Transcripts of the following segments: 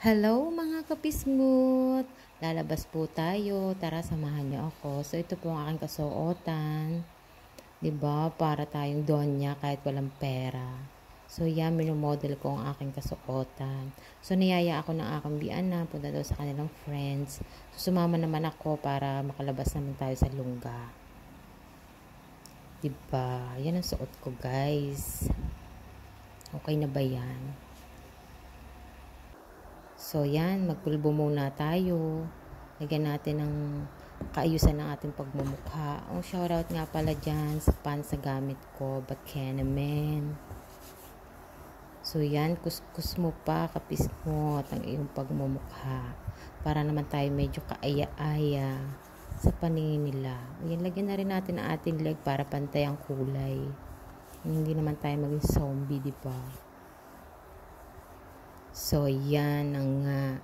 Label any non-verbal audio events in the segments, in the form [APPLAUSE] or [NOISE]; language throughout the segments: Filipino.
Hello mga kapisngut! Lalabas po tayo. Tara, samahan niyo ako. So, ito po ang aking kasuotan. ba diba? Para tayong donya kahit walang pera. So, yan, minumodel ko ang aking kasuotan. So, niyaya ako ng aking biana. Punta daw sa kanilang friends. So, sumama naman ako para makalabas naman tayo sa lungga. Diba? Yan ang suot ko, guys. Okay na ba yan? So, yan, magpulbo muna tayo. Lagyan natin ng kaayusan ng ating pagmumukha. Oh, shoutout nga pala dyan sa pan sa gamit ko, Bakanaman. So, yan, kuskus mo pa, kapismot ang iyong pagmumukha. Para naman tayo medyo kaaya-aya sa paningin nila. Yan, lagyan na rin natin ang ating leg para pantay ang kulay. Hindi naman tayo maging zombie, di ba? So, yan ang uh,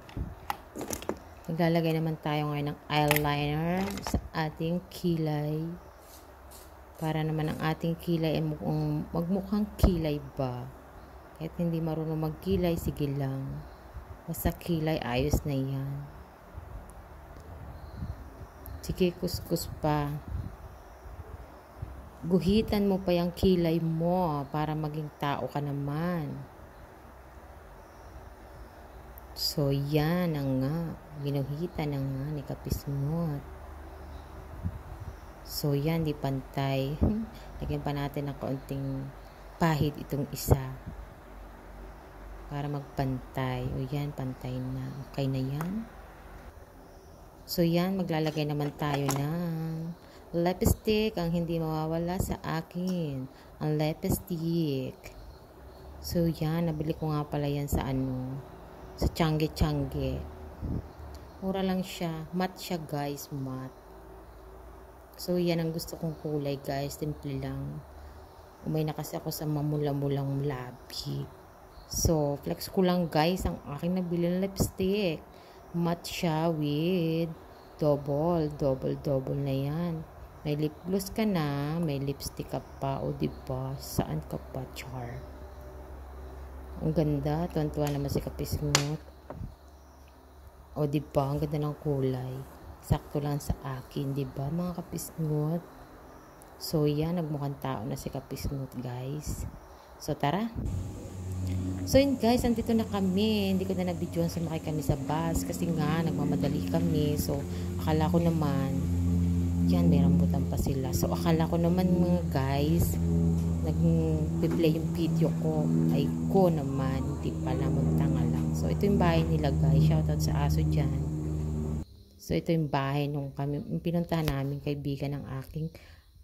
maglalagay naman tayo ngayon ng eyeliner sa ating kilay. Para naman ang ating kilay ay mukhang, magmukhang kilay ba. Kahit hindi marunong magkilay, sige lang. Basta kilay, ayos na yan. Sige, kuskus pa. Guhitan mo pa yung kilay mo para maging tao ka naman. So, yan ang nga. Ginuhita na nga ni Kapismot. So, yan, di pantay. [LAUGHS] Lagyan pa natin ng kaunting pahid itong isa. Para magpantay. O yan, pantay na. Okay na yan. So, yan, maglalagay naman tayo ng lipstick ang hindi mawawala sa akin. Ang lipstick. So, yan, nabili ko nga pala yan sa ano, sa Changi Changi. Mura lang siya. Matte siya guys, matte. So, yan ang gusto kong kulay guys. Simple lang. Umay na kasi ako sa mamula-mulang labi. So, flex ko lang guys ang aking nabili ng lipstick. Matte siya with double, double, double na yan. May lip gloss ka na, may lipstick ka pa, o diba? Saan ka pa, char? Ang ganda. Tuwan-tuwa naman si Kapisngot. O, di ba? Ang ganda ng kulay. Sakto lang sa akin, di ba, mga Kapisngot? So, yan. Nagmukhang tao na si Kapisngot, guys. So, tara. So, yun, guys. Andito na kami. Hindi ko na nabidyoan sumakay kami sa bus. Kasi nga, nagmamadali kami. So, akala ko naman, yan, may rambutan pa sila. So, akala ko naman, mga guys, nag-play yung video ko. Ay ko naman hindi pala muntanga lang. So ito yung bahay nila guys. Shoutout sa aso dyan. So ito yung bahay nung kami yung pinuntahan namin kaibigan ng aking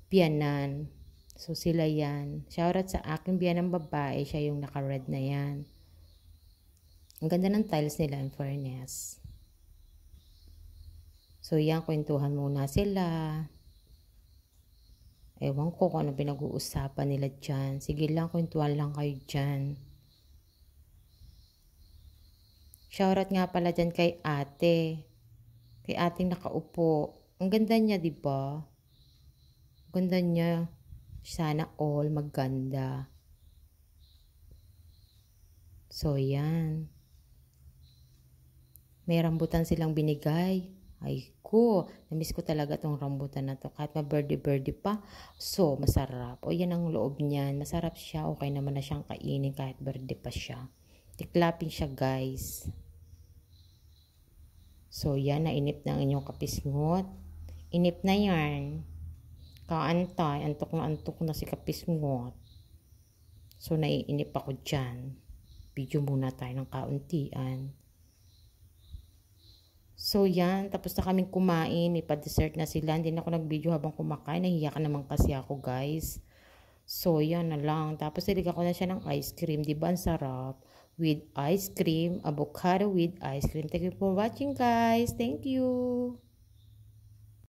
biyanan. So sila yan. Shoutout sa aking biyanan babae. Siya yung naka red na yan. Ang ganda ng tiles nila in fairness so yan kwentuhan muna sila Ewan ko kung ano pinag-uusapan nila dyan. Sige lang, kwentuhan lang kayo dyan. Shoutout nga pala dyan kay ate. Kay ating nakaupo. Ang ganda niya, di ba? Ganda niya. Sana all maganda. So, yan. May rambutan silang binigay. Ay ko, namiss ko talaga tong rambutan na to. Kahit ma-birdie-birdie pa, so masarap. O yan ang loob niyan. Masarap siya. Okay naman na siyang kainin kahit birdie pa siya. Tiklapin siya guys. So yan, nainip na ang inyong kapisngot. Inip na yan. Kaantay, antok na antok na si kapisngot. So naiinip ako dyan. Video muna tayo ng kauntian. So, yan. Tapos na kaming kumain. Ipa-dessert na sila. Hindi na ako nag-video habang kumakain. Nahiya ka naman kasi ako, guys. So, yan na lang. Tapos, niliga ko na siya ng ice cream. Di ba? Ang sarap. With ice cream. Avocado with ice cream. Thank you for watching, guys. Thank you.